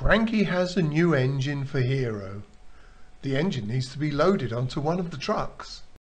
Cranky has a new engine for Hero. The engine needs to be loaded onto one of the trucks.